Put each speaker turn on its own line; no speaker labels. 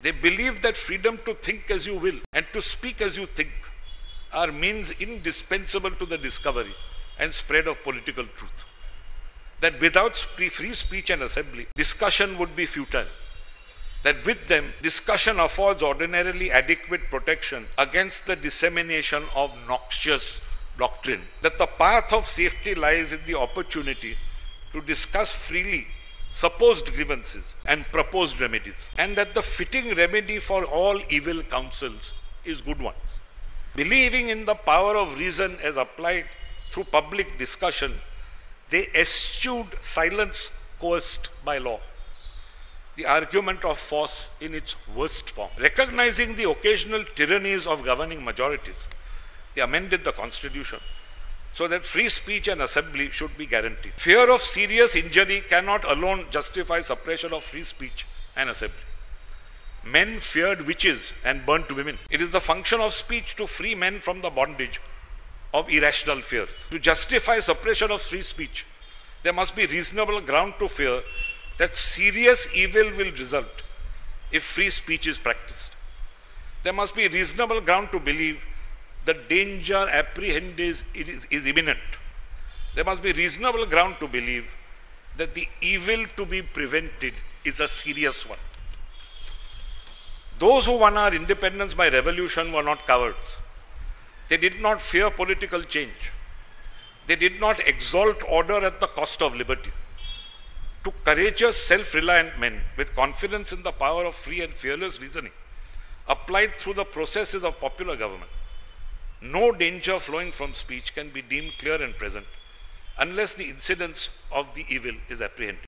They believe that freedom to think as you will and to speak as you think are means indispensable to the discovery and spread of political truth. That without free speech and assembly, discussion would be futile. That with them, discussion affords ordinarily adequate protection against the dissemination of noxious doctrine. That the path of safety lies in the opportunity to discuss freely supposed grievances and proposed remedies, and that the fitting remedy for all evil counsels is good ones. Believing in the power of reason as applied through public discussion, they eschewed silence coerced by law. The argument of force in its worst form. Recognizing the occasional tyrannies of governing majorities, they amended the constitution so that free speech and assembly should be guaranteed. Fear of serious injury cannot alone justify suppression of free speech and assembly. Men feared witches and burnt women. It is the function of speech to free men from the bondage of irrational fears. To justify suppression of free speech, there must be reasonable ground to fear that serious evil will result if free speech is practiced. There must be reasonable ground to believe the danger apprehended is, is, imminent. There must be reasonable ground to believe that the evil to be prevented is a serious one. Those who won our independence by revolution were not cowards. They did not fear political change. They did not exalt order at the cost of liberty. To courageous, self reliant men with confidence in the power of free and fearless reasoning, applied through the processes of popular government, no danger flowing from speech can be deemed clear and present unless the incidence of the evil is apprehended.